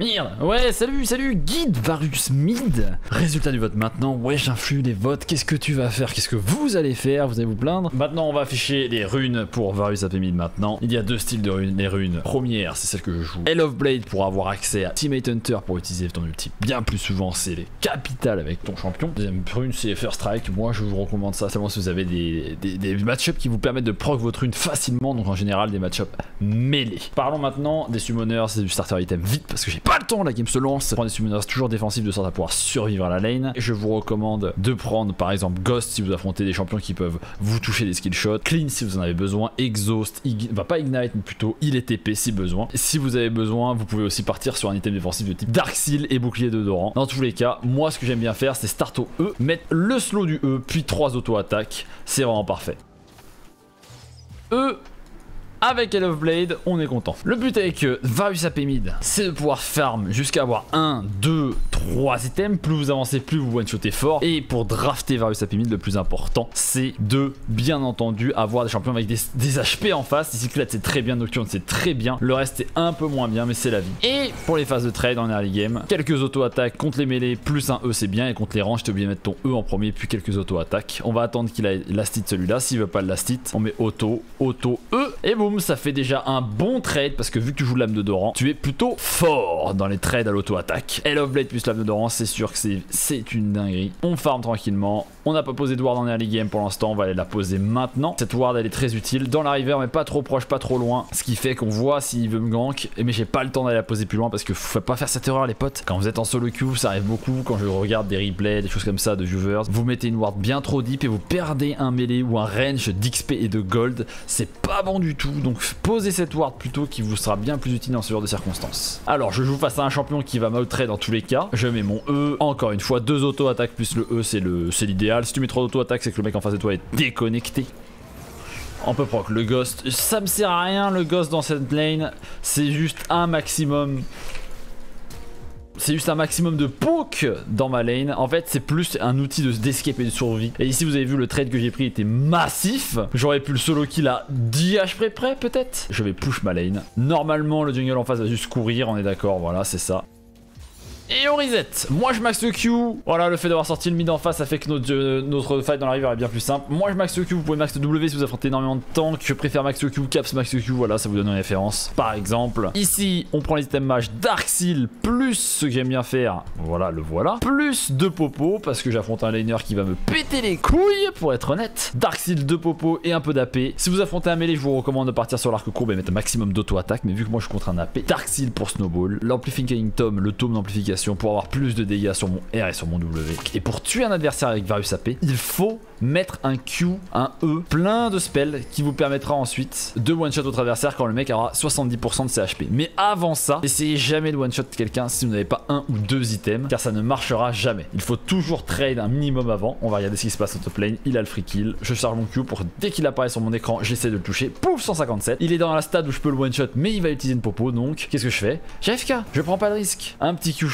Merde. Ouais, salut, salut, guide Varus Mid. Résultat du vote maintenant, ouais j'influe les votes, qu'est-ce que tu vas faire? Qu'est-ce que vous allez faire? Vous allez vous plaindre? Maintenant on va afficher les runes pour Varus AP Mid maintenant. Il y a deux styles de runes, les runes. Première, c'est celle que je joue. Hell of Blade pour avoir accès à Teammate Hunter pour utiliser ton ulti. Bien plus souvent, c'est les capitales avec ton champion. Deuxième rune, c'est First Strike, moi je vous recommande ça seulement si vous avez des, des, des match-ups qui vous permettent de proc votre rune facilement, donc en général des match-ups mêlés. Parlons maintenant des summoners, c'est du starter item vite parce que j'ai pas le temps, la game se lance. Prendre des summoners toujours défensifs de sorte à pouvoir survivre à la lane. Je vous recommande de prendre par exemple Ghost si vous affrontez des champions qui peuvent vous toucher des skill shots, Clean si vous en avez besoin, Exhaust, va pas Ignite mais plutôt il est TP si besoin. si vous avez besoin, vous pouvez aussi partir sur un item défensif de type Dark Seal et bouclier de Doran. Dans tous les cas, moi ce que j'aime bien faire c'est start au E, mettre le slow du E, puis 3 auto-attaques. C'est vraiment parfait. E avec Hell of Blade, on est content. Le but avec Varus AP Mid, c'est de pouvoir farm jusqu'à avoir 1, 2, 3 items. Plus vous avancez, plus vous one-shotez fort. Et pour drafter Varus AP Mid, le plus important, c'est de, bien entendu, avoir des champions avec des, HP en face. Ici, c'est très bien, Nocturne, c'est très bien. Le reste, c'est un peu moins bien, mais c'est la vie. Et pour les phases de trade en early game, quelques auto-attaques contre les mêlées, plus un E, c'est bien. Et contre les rangs, je t'ai oublié de mettre ton E en premier, puis quelques auto-attaques. On va attendre qu'il ait last celui-là. S'il veut pas le last on met auto, auto, E. Et boum, ça fait déjà un bon trade parce que vu que tu joues l'âme de Doran, tu es plutôt fort dans les trades à l'auto-attaque. Hell of Blade plus l'âme de Doran, c'est sûr que c'est une dinguerie. On farm tranquillement. On n'a pas posé de ward en early game pour l'instant, on va aller la poser maintenant. Cette ward elle est très utile dans la river mais pas trop proche, pas trop loin. Ce qui fait qu'on voit s'il veut me gank. Mais j'ai pas le temps d'aller la poser plus loin parce que faut pas faire cette erreur les potes. Quand vous êtes en solo queue, ça arrive beaucoup. Quand je regarde des replays, des choses comme ça de viewers, vous mettez une ward bien trop deep et vous perdez un melee ou un range d'XP et de gold. C'est pas bon du tout. Donc posez cette ward plutôt qui vous sera bien plus utile dans ce genre de circonstances. Alors je joue face à un champion qui va m'outtrade dans tous les cas. Je mets mon E, encore une fois, deux auto-attaques plus le E c'est l'idéal. Si tu mets trois auto-attaques c'est que le mec en face de toi est déconnecté. On peut proc le ghost. Ça me sert à rien le ghost dans cette lane. C'est juste un maximum c'est juste un maximum de poke dans ma lane. En fait, c'est plus un outil d'escape et de survie. Et ici, vous avez vu, le trade que j'ai pris était massif. J'aurais pu le solo kill à 10 HP près, près peut-être? Je vais push ma lane. Normalement, le jungle en face va juste courir, on est d'accord, voilà, c'est ça. Et on reset. Moi je max le Q. Voilà le fait d'avoir sorti le mid en face ça fait que notre, euh, notre fight dans la river est bien plus simple. Moi je max le Q, vous pouvez max le W si vous affrontez énormément de tanks. Je préfère max le Q, caps max le Q, voilà ça vous donne une référence. Par exemple, ici on prend les items mage Dark Seal plus ce que j'aime bien faire. Voilà le voilà. Plus de popo parce que j'affronte un laner qui va me péter les couilles pour être honnête. Dark Seal, de popo et un peu d'AP Si vous affrontez un melee je vous recommande de partir sur l'arc courbe et mettre un maximum d'auto-attaque. Mais vu que moi je suis contre un AP Dark Seal pour Snowball. L'Amplifying Tome, le tome d'amplification pour avoir plus de dégâts sur mon R et sur mon W. Et pour tuer un adversaire avec Varus AP, il faut mettre un Q, un E, plein de spells qui vous permettra ensuite de one-shot votre adversaire quand le mec aura 70% de ses HP. Mais avant ça, essayez jamais de one-shot quelqu'un si vous n'avez pas un ou deux items, car ça ne marchera jamais. Il faut toujours trade un minimum avant. On va regarder ce qui se passe au top lane. Il a le free kill. Je charge mon Q pour dès qu'il apparaît sur mon écran, j'essaie de le toucher. Pouf, 157. Il est dans la stade où je peux le one-shot, mais il va utiliser une popo. Donc, qu'est-ce que je fais? J'ai FK. Je prends pas de risque. Un petit Q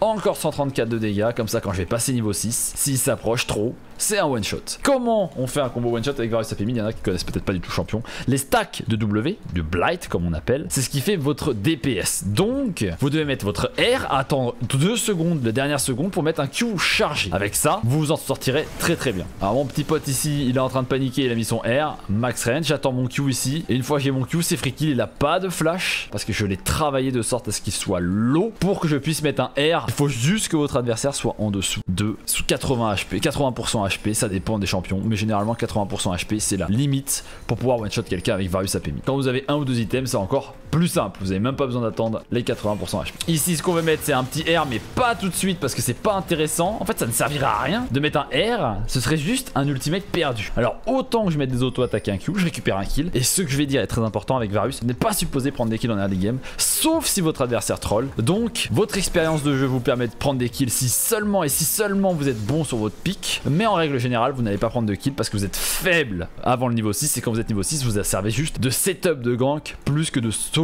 Encore 134 de dégâts, comme ça quand je vais passer niveau 6, s'il s'approche trop, c'est un one shot. Comment on fait un combo one shot avec Varus Il y en a qui connaissent peut-être pas du tout champion. Les stacks de W, du Blight comme on appelle, c'est ce qui fait votre DPS. Donc, vous devez mettre votre R, attendre 2 secondes, la dernière seconde pour mettre un Q chargé. Avec ça, vous vous en sortirez très très bien. Alors mon petit pote ici, il est en train de paniquer, il a mis son R, max range, j'attends mon Q ici, et une fois que j'ai mon Q, c'est free il a pas de flash, parce que je l'ai travaillé de sorte à ce qu'il soit low, pour que je puisse mettre un R, il faut juste que votre adversaire soit en dessous de sous 80 HP, 80% HP, ça dépend des champions, mais généralement 80% HP c'est la limite pour pouvoir one-shot quelqu'un avec Varus APMI. Quand vous avez un ou deux items, c'est encore plus simple, vous avez même pas besoin d'attendre les 80% HP. Ici ce qu'on veut mettre c'est un petit R mais pas tout de suite parce que c'est pas intéressant. En fait ça ne servira à rien de mettre un R, ce serait juste un ultimate perdu. Alors autant que je mette des auto-attaques un Q, je récupère un kill. Et ce que je vais dire est très important avec Varus, n'est pas supposé prendre des kills en early game, sauf si votre adversaire troll. Donc votre expérience de jeu vous permet de prendre des kills si seulement et si seulement vous êtes bon sur votre pic. Mais en règle générale, vous n'allez pas prendre de kills parce que vous êtes faible avant le niveau 6. Et quand vous êtes niveau 6, vous servez juste de setup de gank plus que de solo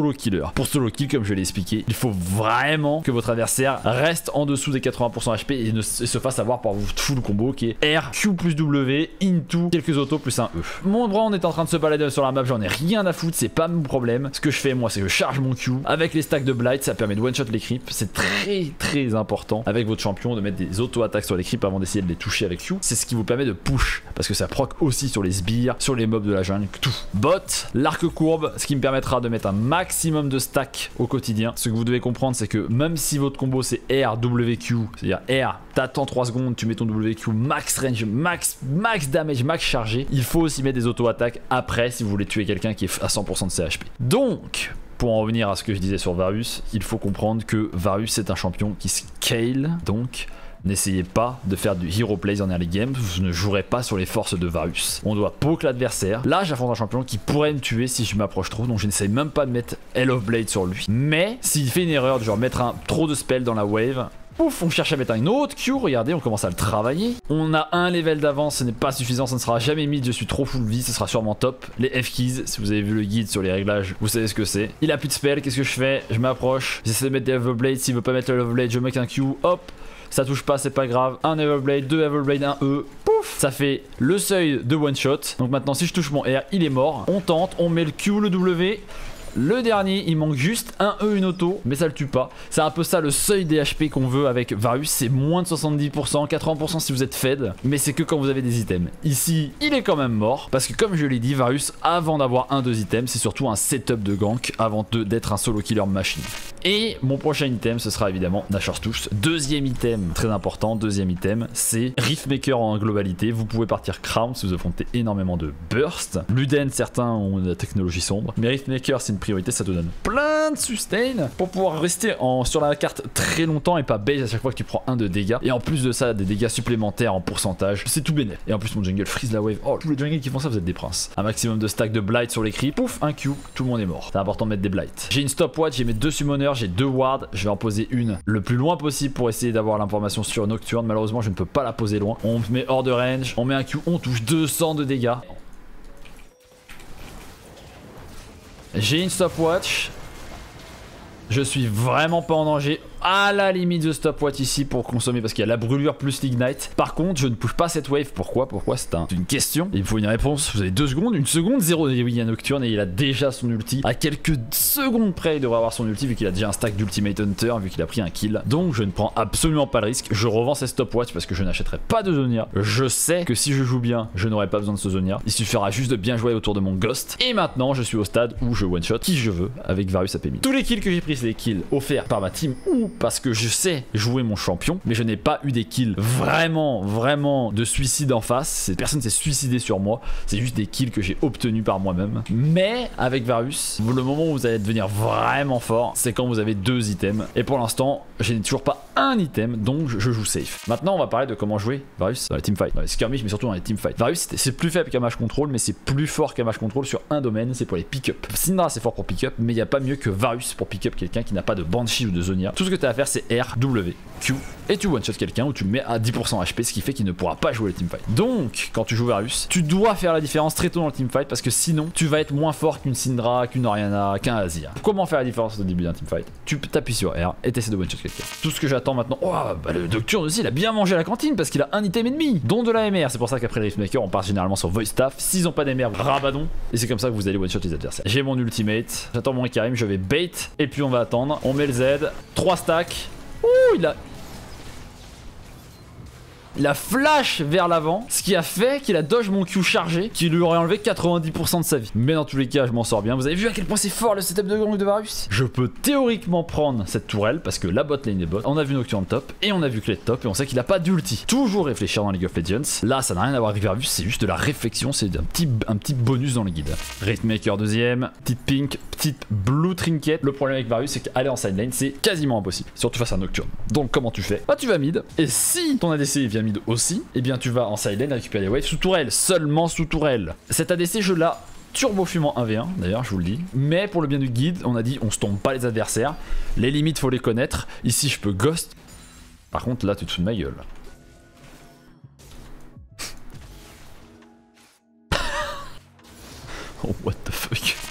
Pour solo kill, comme je l'ai expliqué, il faut vraiment que votre adversaire reste en dessous des 80% HP et, ne, se fasse avoir par votre full combo qui est R, Q plus W, into, quelques autos plus un E. Mon bras, on est en train de se balader sur la map, j'en ai rien à foutre, c'est pas mon problème. Ce que je fais, moi, c'est que je charge mon Q avec les stacks de Blight, ça permet de one-shot les creeps. C'est très très important avec votre champion de mettre des auto-attaques sur les creeps avant d'essayer de les toucher avec Q. C'est ce qui vous permet de push parce que ça proc aussi sur les sbires, sur les mobs de la jungle, tout. Bot, l'arc courbe, ce qui me permettra de mettre un maximum de stack au quotidien. Ce que vous devez comprendre, c'est que même si votre combo c'est R, WQ, c'est-à-dire R, t'attends 3 secondes, tu mets ton WQ max range, max, max damage, max chargé, il faut aussi mettre des auto-attaques après si vous voulez tuer quelqu'un qui est à 100% de CHP. Donc, pour en revenir à ce que je disais sur Varus, il faut comprendre que Varus c'est un champion qui scale, donc N'essayez pas de faire du hero plays en early game, vous ne jouerez pas sur les forces de Varus. On doit poke l'adversaire. Là, j'affronte un champion qui pourrait me tuer si je m'approche trop, donc je n'essaye même pas de mettre Hell of Blade sur lui. Mais s'il fait une erreur de genre mettre un trop de spell dans la wave, Pouf, on cherche à mettre une autre Q, regardez, on commence à le travailler. On a un level d'avance, ce n'est pas suffisant, ça ne sera jamais mid, je suis trop full vie, ce sera sûrement top. Les F-keys, si vous avez vu le guide sur les réglages, vous savez ce que c'est. Il a plus de spell, qu'est-ce que je fais? Je m'approche, j'essaie de mettre des Everblade, s'il veut pas mettre le Everblade, je mets un Q, hop, ça touche pas, c'est pas grave. Un Everblade, deux Everblade, un E. Pouf Ça fait le seuil de one shot. Donc maintenant, si je touche mon R, il est mort. On tente, on met le Q, le W. Le dernier, il manque juste un E, une auto, mais ça le tue pas. C'est un peu ça le seuil des HP qu'on veut avec Varus, c'est moins de 70%, 80% si vous êtes fed, mais c'est que quand vous avez des items. Ici, il est quand même mort, parce que comme je l'ai dit, Varus, avant d'avoir un, deux items, c'est surtout un setup de gank avant d'être un solo killer machine. Et mon prochain item, ce sera évidemment Nashor's Touch. Deuxième item, très important, deuxième item, c'est Riftmaker en globalité. Vous pouvez partir Crown si vous affrontez énormément de burst. Luden, certains ont la technologie sombre, mais Riftmaker, c'est une priorité, ça te donne plein de sustain pour pouvoir rester sur la carte très longtemps et pas base à chaque fois que tu prends un de dégâts. Et en plus de ça, des dégâts supplémentaires en pourcentage, c'est tout bénéf. Et en plus, mon jungle freeze la wave. Oh, tous les jungles qui font ça, vous êtes des princes. Un maximum de stack de blight sur les creeps. Pouf, un Q, tout le monde est mort. C'est important de mettre des blights. J'ai une stopwatch, j'ai mes deux summoners, j'ai deux wards. Je vais en poser une le plus loin possible pour essayer d'avoir l'information sur Nocturne. Malheureusement, je ne peux pas la poser loin. On met hors de range, on met un Q, on touche 200 de dégâts. J'ai une stopwatch. Je suis vraiment pas en danger à la limite de stopwatch ici pour consommer parce qu'il y a la brûlure plus l'ignite. Par contre, je ne push pas cette wave. Pourquoi? Pourquoi? C'est une question. Il faut une réponse. Vous avez deux secondes, une seconde, zéro. Et oui, il y a Nocturne et il a déjà son ulti. À quelques secondes près, il devrait avoir son ulti vu qu'il a déjà un stack d'Ultimate Hunter, vu qu'il a pris un kill. Donc, je ne prends absolument pas le risque. Je revends cette stopwatch parce que je n'achèterai pas de Zonia. Je sais que si je joue bien, je n'aurai pas besoin de ce Zonia. Il suffira juste de bien jouer autour de mon Ghost. Et maintenant, je suis au stade où je one-shot qui je veux avec Varus AP Tous les kills que j'ai pris, c'est des kills offerts par ma team ou parce que je sais jouer mon champion, mais je n'ai pas eu des kills vraiment, vraiment de suicide en face. Personne s'est suicidée sur moi. C'est juste des kills que j'ai obtenus par moi-même. Mais avec Varus, le moment où vous allez devenir vraiment fort, c'est quand vous avez deux items. Et pour l'instant, je n'ai toujours pas un item, donc je joue safe. Maintenant, on va parler de comment jouer Varus dans les teamfights, dans les skirmish, mais surtout dans les teamfights. Varus, c'est plus faible qu'un match control, mais c'est plus fort qu'un match control sur un domaine, c'est pour les pick-up. Syndra, c'est fort pour pick-up, mais il n'y a pas mieux que Varus pour pick-up quelqu'un qui n'a pas de Banshee ou de Zonia. Tout ce que à faire, c'est R, W, Q, et tu one-shot quelqu'un ou tu le mets à 10% HP, ce qui fait qu'il ne pourra pas jouer le teamfight. Donc, quand tu joues Varus, tu dois faire la différence très tôt dans le teamfight parce que sinon, tu vas être moins fort qu'une Syndra, qu'une Oriana, qu'un Azir. Comment faire la différence au début d'un teamfight? Tu t'appuies sur R et t'essaies de one-shot quelqu'un. Tout ce que j'attends maintenant, oh, bah le Docteur aussi, il a bien mangé à la cantine parce qu'il a un item ennemi, dont de la MR. C'est pour ça qu'après le Riftmaker, on part généralement sur Voice Staff. S'ils ont pas d'MR, rabadon. Et c'est comme ça que vous allez one-shot les adversaires. J'ai mon ultimate, j'attends mon Ikarim, je vais bait, et puis on va attendre. On met le Z, 3 stacks. Ouh, il a, la flash vers l'avant, ce qui a fait qu'il a dodge mon Q chargé, qui lui aurait enlevé 90% de sa vie. Mais dans tous les cas, je m'en sors bien. Vous avez vu à quel point c'est fort le setup de gang de Varus? Je peux théoriquement prendre cette tourelle, parce que la bot lane est bot. On a vu Nocturne top, et on a vu Clé top, et on sait qu'il a pas d'ulti. Toujours réfléchir dans League of Legends. Là, ça n'a rien à voir avec Varus, c'est juste de la réflexion, c'est un petit, bonus dans le guide. Maker deuxième, petite pink, petite blue trinket. Le problème avec Varus, c'est qu'aller en side lane, c'est quasiment impossible. Surtout face à Nocturne. Donc comment tu fais? Bah tu vas mid, et si ton ADC vient mid aussi, eh bien tu vas en side lane récupérer les waves sous tourelle, seulement sous tourelle. Cet ADC je l'ai turbo fumant 1v1 d'ailleurs je vous le dis mais pour le bien du guide on a dit on se tombe pas les adversaires les limites faut les connaître ici je peux ghost par contre là tu te fous de ma gueule oh what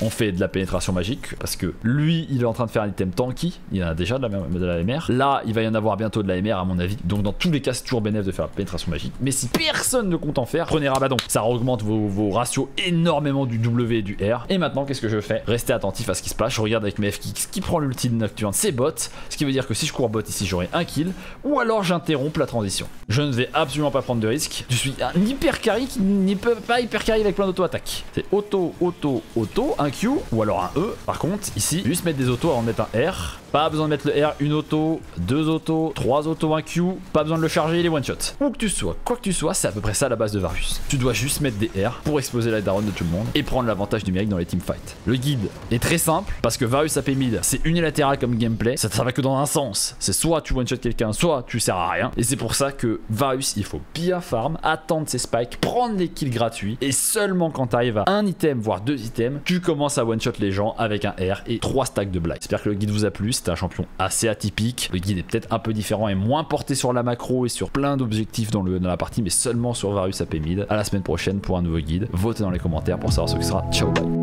on fait de la pénétration magique parce que lui, il est en train de faire un item tanky. Il y en a déjà de la, MR. Là, il va y en avoir bientôt de la MR à mon avis. Donc dans tous les cas, c'est toujours bénéfique de faire la pénétration magique. Mais si personne ne compte en faire, prenez Rabadon. Ça augmente vos, ratios énormément du W et du R. Et maintenant, qu'est-ce que je fais? Restez attentif à ce qui se passe. Je regarde avec mes FX qui prend l'ulti de Nocturne, c'est bot. Ce qui veut dire que si je cours bot ici, j'aurai un kill. Ou alors j'interromps la transition. Je ne vais absolument pas prendre de risque. Je suis un hyper carry qui n'est pas hyper carry avec plein d'auto-attaques. C'est auto, auto, auto, Q ou alors un E. Par contre, ici, juste mettre des autos avant de mettre un R. Pas besoin de mettre le R, une auto, deux autos, trois autos, un Q. Pas besoin de le charger, il est one shot. Où que tu sois, quoi que tu sois, c'est à peu près ça la base de Varus. Tu dois juste mettre des R pour exploser la daronne de tout le monde et prendre l'avantage numérique dans les teamfights. Le guide est très simple parce que Varus AP mid, c'est unilatéral comme gameplay. Ça, ça va que dans un sens. C'est soit tu one shot quelqu'un, soit tu sers à rien. Et c'est pour ça que Varus, il faut bien farm, attendre ses spikes, prendre les kills gratuits et seulement quand tu arrives à un item, voire deux items, tu commences à one shot les gens avec un R et trois stacks de blind. J'espère que le guide vous a plu. C'était un champion assez atypique. Le guide est peut-être un peu différent et moins porté sur la macro et sur plein d'objectifs dans, la partie, mais seulement sur Varus AP mid. À la semaine prochaine pour un nouveau guide. Votez dans les commentaires pour savoir ce que sera. Ciao, bye.